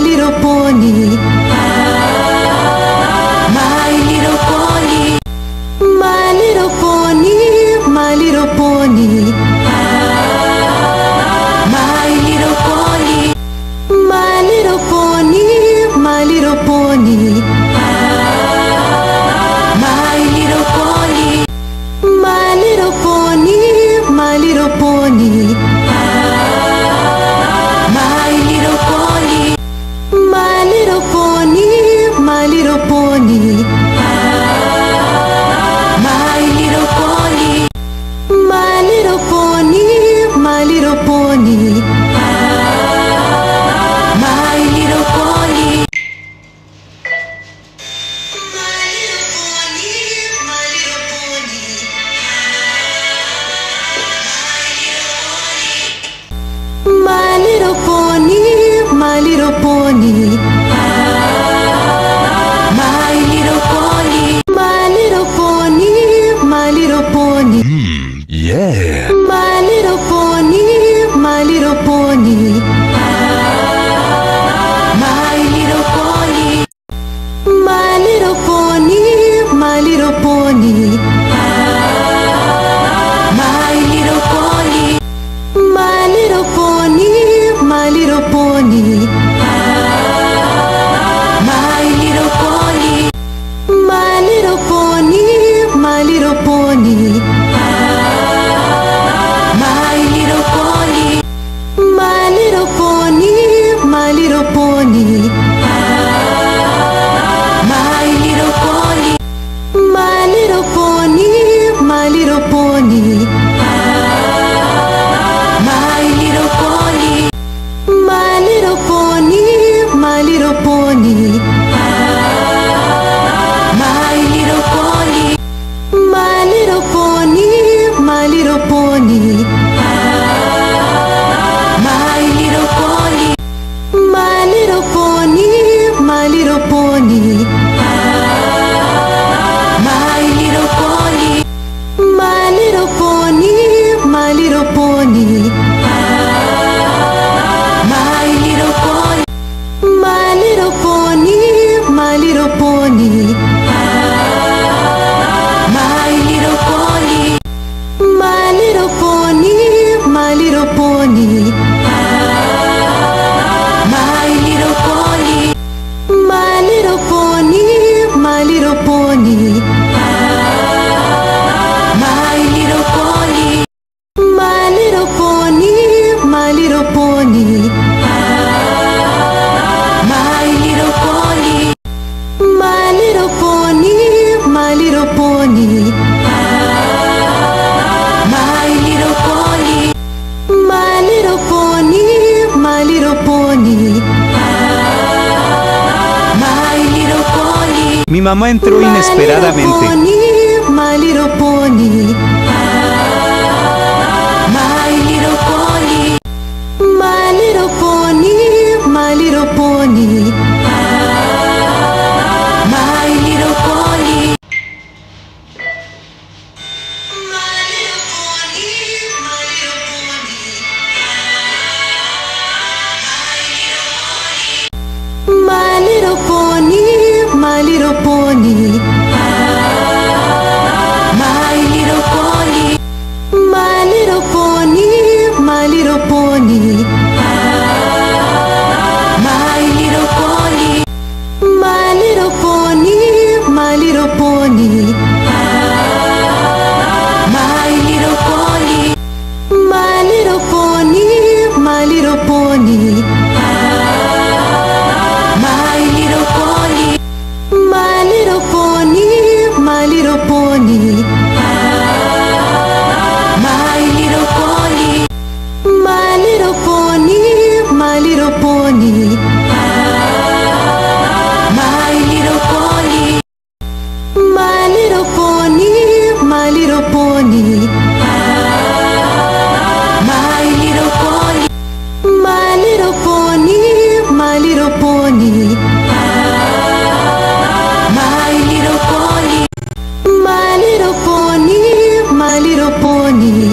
Little pony. little pony. My little pony. My little pony, my little pony. My little pony, my little pony, my little pony. Mm, yeah. Little pony My little pony. My little pony. My little pony. My little pony. My Little Pony. My Little Pony. My Little Pony. My Little Pony. Mi mamá entró inesperadamente. little pony. My little pony. My little pony. My little pony. My little pony. My little pony. My little pony. pony. My little pony. My little pony. My little pony. My little pony. My little pony. My little pony.